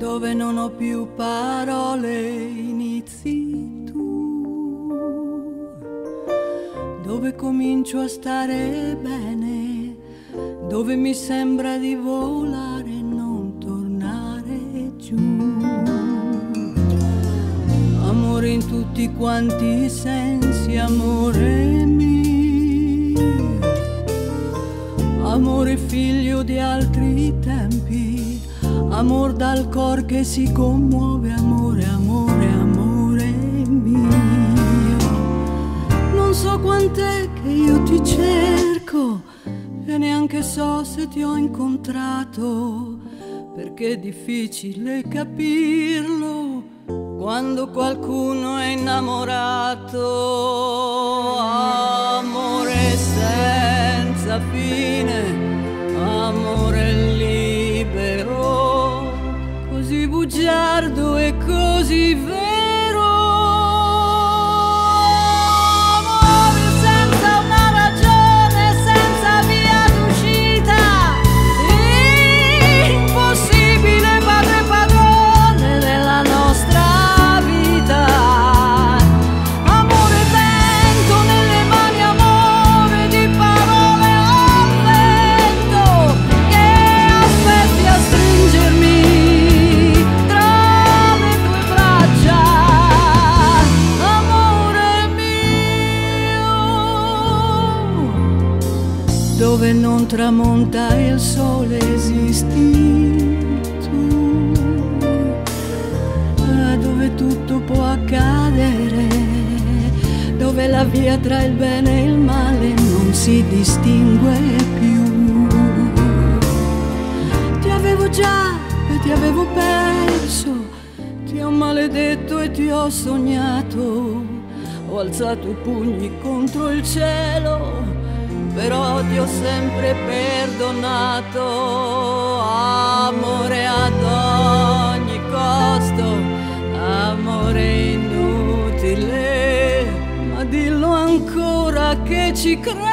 dove non ho più parole, inizi tu, dove comincio a stare bene, dove mi sembra di volare e non tornare giù. Amore in tutti quanti i sensi, amore mio, amore figlio di altri tempi amor dal cor che si commuove, amore, amore, amore mio. Non so quant'è che io ti cerco e neanche so se ti ho incontrato, perché è difficile capirlo quando qualcuno è innamorato. Amore senza fine, amore bugiardo e così vero. Dove non tramonta il sole esisti tu, dove tutto può accadere, dove la via tra il bene e il male non si distingue più. Ti avevo già e ti avevo perso, ti ho maledetto e ti ho sognato, ho alzato i pugni contro il cielo però ti ho sempre perdonato, amore ad ogni costo, amore inutile, ma dillo ancora che ci credo.